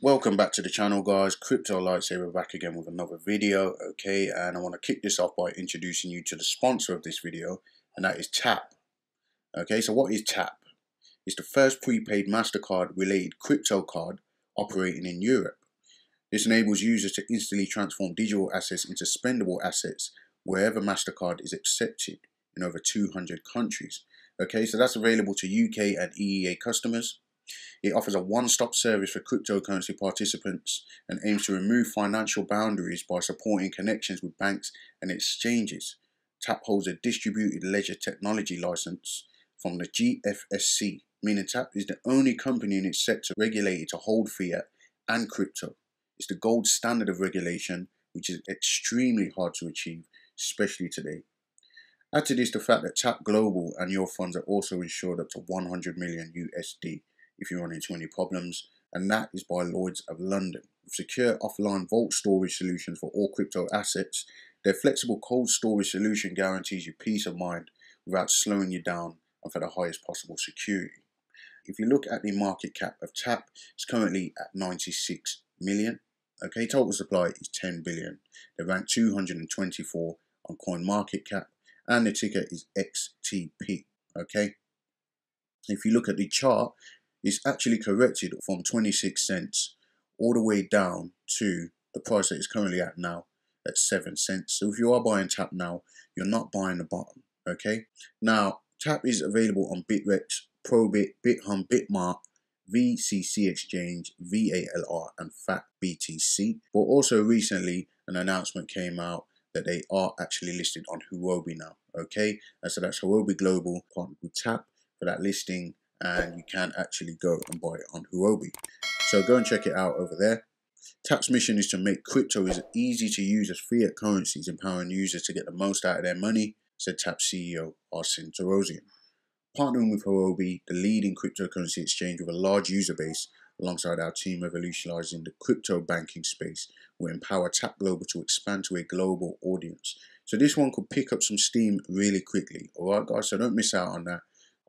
Welcome back to the channel guys, Crypto Lightsaber back again with another video, okay, and I want to kick this off by introducing you to the sponsor of this video, and that is TAP. Okay, so what is TAP? It's the first prepaid MasterCard related crypto card operating in Europe. This enables users to instantly transform digital assets into spendable assets wherever MasterCard is accepted in over 200 countries. Okay, so that's available to UK and EEA customers. It offers a one-stop service for cryptocurrency participants and aims to remove financial boundaries by supporting connections with banks and exchanges. TAP holds a distributed ledger technology license from the GFSC, meaning TAP is the only company in its sector regulated to hold fiat and crypto. It's the gold standard of regulation, which is extremely hard to achieve, especially today. Add to this the fact that TAP Global and your funds are also insured up to 100 million USD if you run into any problems, and that is by Lloyds of London. With secure offline vault storage solutions for all crypto assets, their flexible cold storage solution guarantees you peace of mind without slowing you down and for the highest possible security. If you look at the market cap of TAP, it's currently at 96 million. Okay, total supply is 10 billion. They rank 224 on coin market cap and the ticker is XTP. Okay, if you look at the chart, it's actually corrected from 26 cents all the way down to the price that it's currently at now at 7 cents. So if you are buying TAP now, you're not buying the bottom, okay? Now, TAP is available on Bittrex, Probit, Bithumb, Bitmart, VCC Exchange, VALR, and FATBTC. But also recently, an announcement came out that they are actually listed on Huobi now, okay? And so that's Huobi Global partnered with TAP for that listing and you can actually go and buy it on Huobi. So go and check it out over there. TAP's mission is to make crypto as easy to use as fiat currencies, empowering users to get the most out of their money, said TAP CEO Arsen Torossian. Partnering with Huobi, the leading cryptocurrency exchange with a large user base, alongside our team revolutionizing the crypto banking space, will empower TAP Global to expand to a global audience. So this one could pick up some steam really quickly. Alright guys, so don't miss out on that.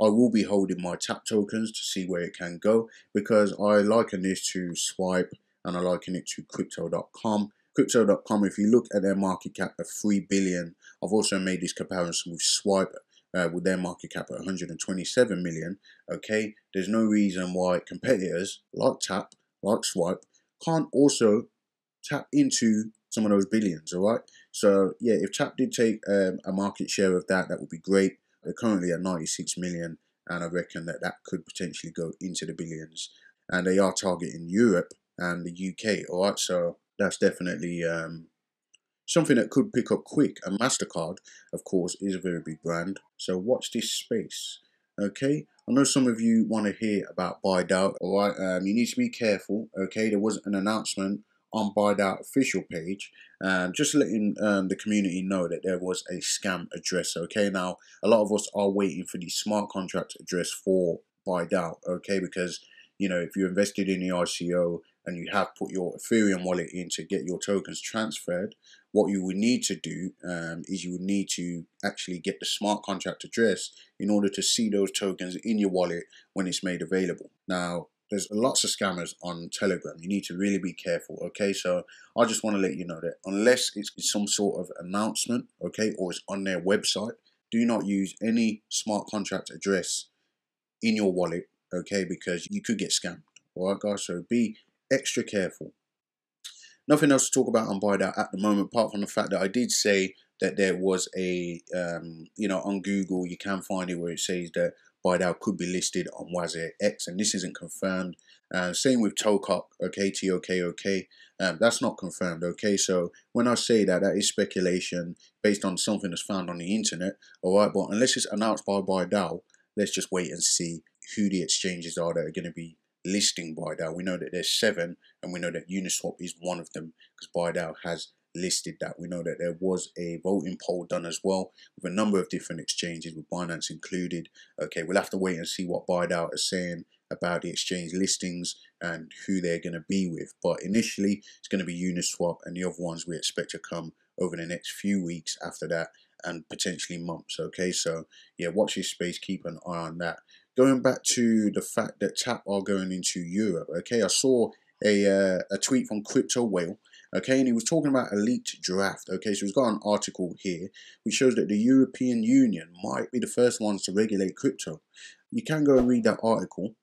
I will be holding my tap tokens to see where it can go because I liken this to Swipe and I liken it to Crypto.com. Crypto.com, if you look at their market cap of 3 billion, I've also made this comparison with Swipe uh, with their market cap at 127 million. Okay, there's no reason why competitors like Tap, like Swipe, can't also tap into some of those billions. All right, so yeah, if Tap did take um, a market share of that, that would be great. They're currently at 96 million, and I reckon that that could potentially go into the billions. And they are targeting Europe and the UK. All right, so that's definitely um, something that could pick up quick. And Mastercard, of course, is a very big brand. So watch this space. Okay, I know some of you want to hear about Bidao. All right, um, you need to be careful. Okay, there was an announcement on Bidao official page, um, just letting um, the community know that there was a scam address. Okay, now a lot of us are waiting for the smart contract address for Bidao. Okay, because you know if you invested in the ICO and you have put your Ethereum wallet in to get your tokens transferred, what you would need to do um, is you would need to actually get the smart contract address in order to see those tokens in your wallet when it's made available. Now, there's lots of scammers on Telegram. You need to really be careful, okay? So I just want to let you know that unless it's some sort of announcement, okay, or it's on their website, do not use any smart contract address in your wallet, okay, because you could get scammed, all right, guys? So be extra careful. Nothing else to talk about on Bidao at the moment, apart from the fact that I did say that there was a, um, you know, on Google, you can find it where it says that Bidao could be listed on Wazir X, and this isn't confirmed. Uh, same with Tokok, okay, T-O-K-O-K, um, that's not confirmed, okay? So when I say that, that is speculation based on something that's found on the internet, all right? But unless it's announced by BuyDAO, let's just wait and see who the exchanges are that are going to be listing Bidao. We know that there's seven, and we know that Uniswap is one of them because Bidao has listed that. We know that there was a voting poll done as well with a number of different exchanges, with Binance included. Okay, we'll have to wait and see what Bidao is saying about the exchange listings and who they're going to be with. But initially, it's going to be Uniswap, and the other ones we expect to come over the next few weeks after that and potentially months. Okay, so yeah, watch this space, keep an eye on that. Going back to the fact that TAP are going into Europe. Okay, I saw a uh, a tweet from Crypto Whale. Okay, and he was talking about elite draft. Okay, so he's got an article here which shows that the European Union might be the first ones to regulate crypto. You can go and read that article.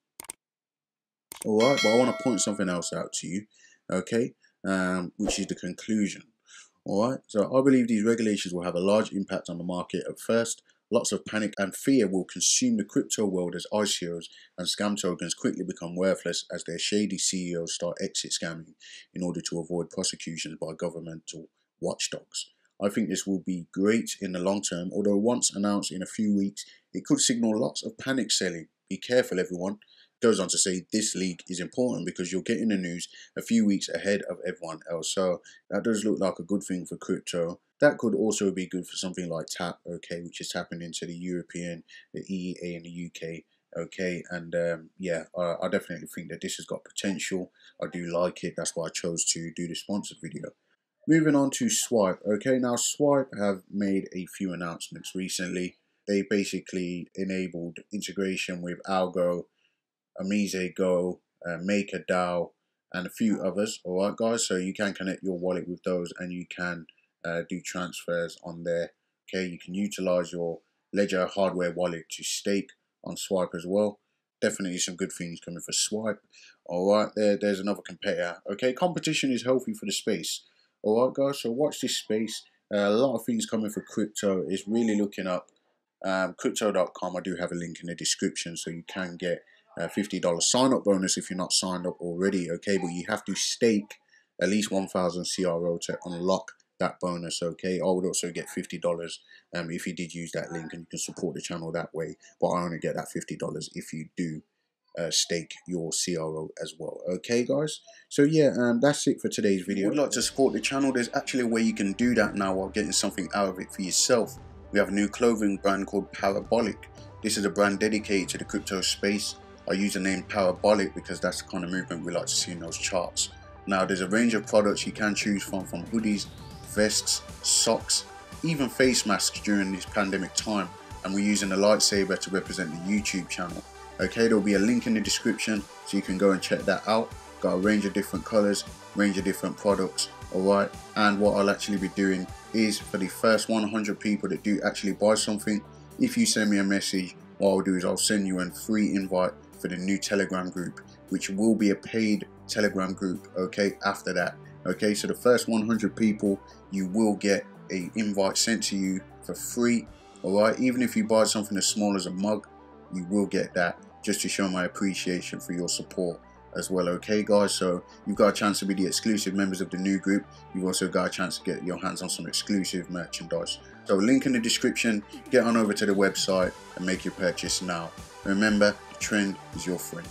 All right, but I want to point something else out to you. Okay, um, which is the conclusion. All right, so I believe these regulations will have a large impact on the market at first. Lots of panic and fear will consume the crypto world as ICOs and scam tokens quickly become worthless as their shady CEOs start exit scamming in order to avoid prosecutions by governmental watchdogs. I think this will be great in the long term, although once announced in a few weeks, it could signal lots of panic selling. Be careful, everyone goes on to say this league is important because you're getting the news a few weeks ahead of everyone else. So that does look like a good thing for crypto. That could also be good for something like TAP, okay, which is tapping into the European, the EEA, and the UK. Okay, and um, yeah, I, I definitely think that this has got potential. I do like it. That's why I chose to do the sponsored video. Moving on to Swipe. Okay, now Swipe have made a few announcements recently. They basically enabled integration with Algo OmiseGo, uh, MakerDAO, and a few others. All right, guys. So you can connect your wallet with those, and you can uh, do transfers on there. Okay, you can utilize your Ledger hardware wallet to stake on Swipe as well. Definitely some good things coming for Swipe. All right, there, there's another competitor. Okay, competition is healthy for the space. All right, guys. So watch this space. Uh, a lot of things coming for crypto. Is really looking up. Um, crypto.com. I do have a link in the description, so you can get a $50 sign up bonus if you're not signed up already, okay? But you have to stake at least 1000 CRO to unlock that bonus, okay? I would also get $50 um, if you did use that link and you can support the channel that way. But I only get that $50 if you do uh, stake your CRO as well. Okay, guys? So, yeah, um, that's it for today's video. If you'd like to support the channel, there's actually a way you can do that now while getting something out of it for yourself. We have a new clothing brand called Parabolic. This is a brand dedicated to the crypto space I use the name Parabolic because that's the kind of movement we like to see in those charts. Now there's a range of products you can choose from from hoodies, vests, socks, even face masks during this pandemic time and we're using a lightsaber to represent the YouTube channel. Okay, there'll be a link in the description so you can go and check that out. Got a range of different colors, range of different products, alright? And what I'll actually be doing is for the first 100 people that do actually buy something, if you send me a message, what I'll do is I'll send you a free invite for the new Telegram group, which will be a paid Telegram group, okay, after that. Okay, so the first 100 people, you will get a invite sent to you for free, all right? Even if you buy something as small as a mug, you will get that just to show my appreciation for your support as well okay guys? So you've got a chance to be the exclusive members of the new group. You've also got a chance to get your hands on some exclusive merchandise. So link in the description. Get on over to the website and make your purchase now. Remember trend is your friend.